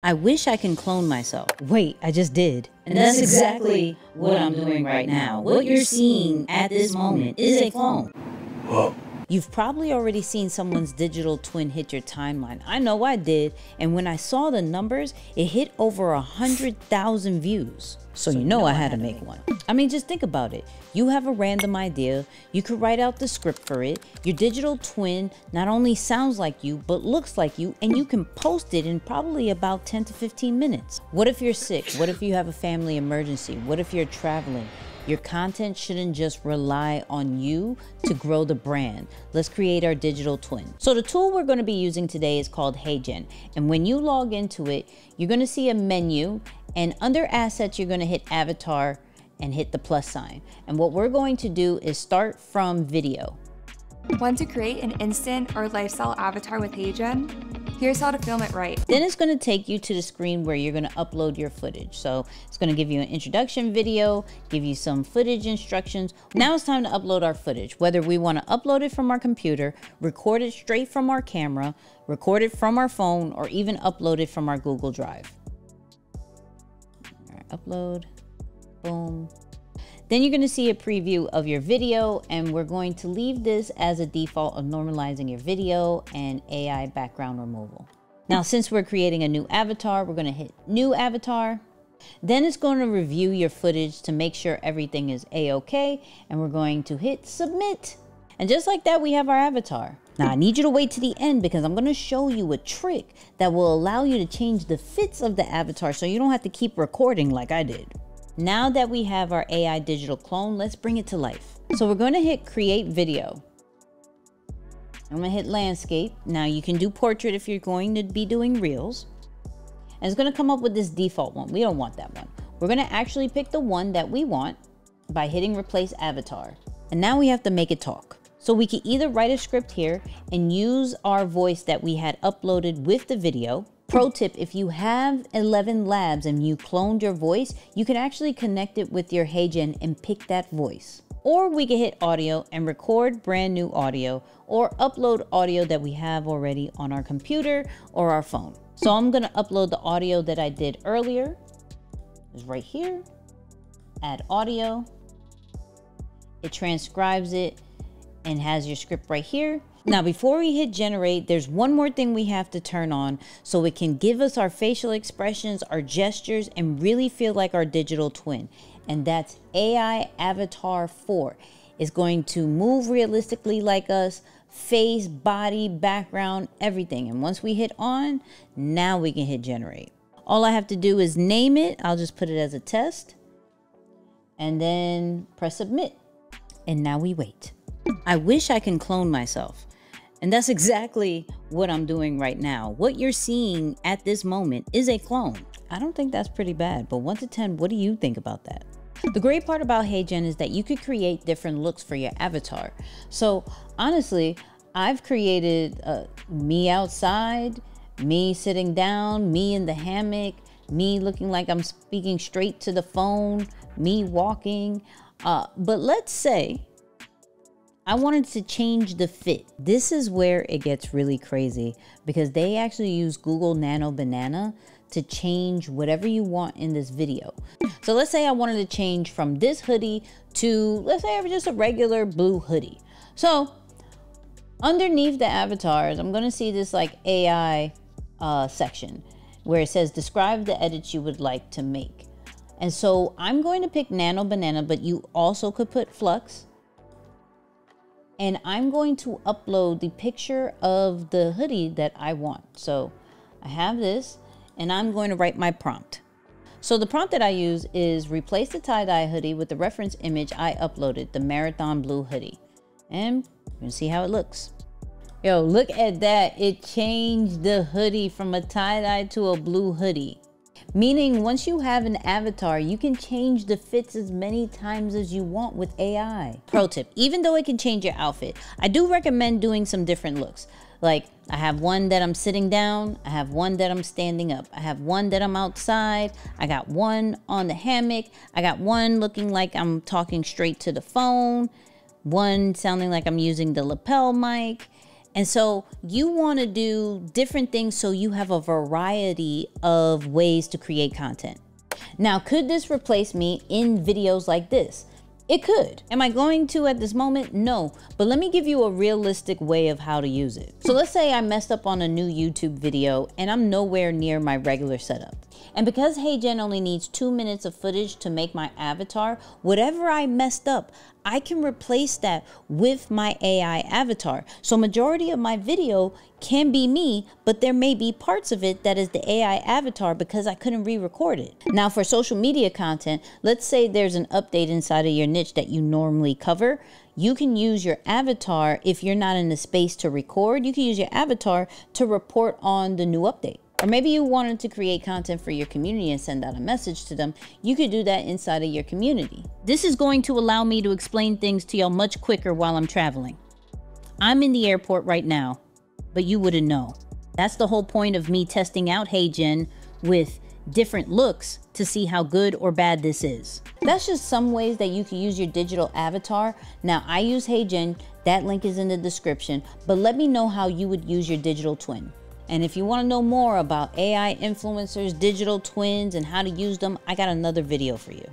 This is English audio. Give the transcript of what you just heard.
I wish I can clone myself. Wait, I just did. And that's exactly what I'm doing right now. What you're seeing at this moment is a clone. Whoa. You've probably already seen someone's digital twin hit your timeline. I know I did. And when I saw the numbers, it hit over a hundred thousand views. So, you know I had to make one. I mean, just think about it. You have a random idea. You could write out the script for it. Your digital twin not only sounds like you, but looks like you, and you can post it in probably about 10 to 15 minutes. What if you're sick? What if you have a family emergency? What if you're traveling? Your content shouldn't just rely on you to grow the brand. Let's create our digital twin. So the tool we're gonna be using today is called HeyGen. And when you log into it, you're gonna see a menu and under assets, you're gonna hit avatar and hit the plus sign. And what we're going to do is start from video. Want to create an instant or lifestyle avatar with HeyGen? Here's how to film it right. Then it's gonna take you to the screen where you're gonna upload your footage. So it's gonna give you an introduction video, give you some footage instructions. Now it's time to upload our footage, whether we wanna upload it from our computer, record it straight from our camera, record it from our phone, or even upload it from our Google Drive. Upload, boom, then you're going to see a preview of your video and we're going to leave this as a default of normalizing your video and AI background removal. Now, since we're creating a new avatar, we're going to hit new avatar. Then it's going to review your footage to make sure everything is a-okay and we're going to hit submit. And just like that, we have our avatar. Now I need you to wait to the end because I'm gonna show you a trick that will allow you to change the fits of the avatar so you don't have to keep recording like I did. Now that we have our AI digital clone, let's bring it to life. So we're going to hit create video. I'm going to hit landscape. Now you can do portrait if you're going to be doing reels. And it's going to come up with this default one. We don't want that one. We're going to actually pick the one that we want by hitting replace avatar. And now we have to make it talk. So we can either write a script here and use our voice that we had uploaded with the video Pro tip, if you have ElevenLabs and you cloned your voice, you can actually connect it with your HeyGen and pick that voice. Or we can hit audio and record brand new audio or upload audio that we have already on our computer or our phone. So I'm gonna upload the audio that I did earlier. Is right here, add audio. It transcribes it and has your script right here. Now, before we hit generate, there's one more thing we have to turn on so it can give us our facial expressions, our gestures, and really feel like our digital twin. And that's AI Avatar 4. It's going to move realistically like us, face, body, background, everything. And once we hit on, now we can hit generate. All I have to do is name it. I'll just put it as a test and then press submit. And now we wait. I wish I can clone myself. And that's exactly what I'm doing right now. What you're seeing at this moment is a clone. I don't think that's pretty bad, but 1 to 10, what do you think about that? The great part about HeyGen is that you could create different looks for your avatar. So honestly, I've created uh, me outside, me sitting down, me in the hammock, me looking like I'm speaking straight to the phone, me walking. Uh, but let's say I wanted to change the fit. This is where it gets really crazy because they actually use Google Nano Banana to change whatever you want in this video. So let's say I wanted to change from this hoodie to, let's say just a regular blue hoodie. So underneath the avatars, I'm gonna see this like AI uh, section where it says describe the edits you would like to make. And so I'm going to pick Nano Banana, but you also could put Flux and I'm going to upload the picture of the hoodie that I want. So I have this and I'm going to write my prompt. So the prompt that I use is replace the tie-dye hoodie with the reference image I uploaded, the marathon blue hoodie. And you can see how it looks. Yo, look at that. It changed the hoodie from a tie-dye to a blue hoodie. Meaning once you have an avatar, you can change the fits as many times as you want with AI. Pro tip, even though it can change your outfit, I do recommend doing some different looks. Like I have one that I'm sitting down, I have one that I'm standing up, I have one that I'm outside, I got one on the hammock, I got one looking like I'm talking straight to the phone, one sounding like I'm using the lapel mic, And so you want to do different things so you have a variety of ways to create content. Now, could this replace me in videos like this? It could. Am I going to at this moment? No. But let me give you a realistic way of how to use it. So let's say I messed up on a new YouTube video and I'm nowhere near my regular setup. And because HeyGen only needs two minutes of footage to make my avatar, whatever I messed up, I can replace that with my AI avatar. So majority of my video can be me, but there may be parts of it that is the AI avatar because I couldn't re-record it. Now for social media content, let's say there's an update inside of your niche that you normally cover. You can use your avatar if you're not in the space to record, you can use your avatar to report on the new update. Or maybe you wanted to create content for your community and send out a message to them. You could do that inside of your community. This is going to allow me to explain things to y'all much quicker while I'm traveling. I'm in the airport right now, but you wouldn't know. That's the whole point of me testing out HeyGen with different looks to see how good or bad this is. That's just some ways that you can use your digital avatar. Now I use HeyGen, that link is in the description, but let me know how you would use your digital twin. And if you want to know more about AI influencers, digital twins, and how to use them, I got another video for you.